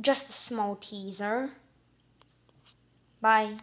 just a small teaser. Bye.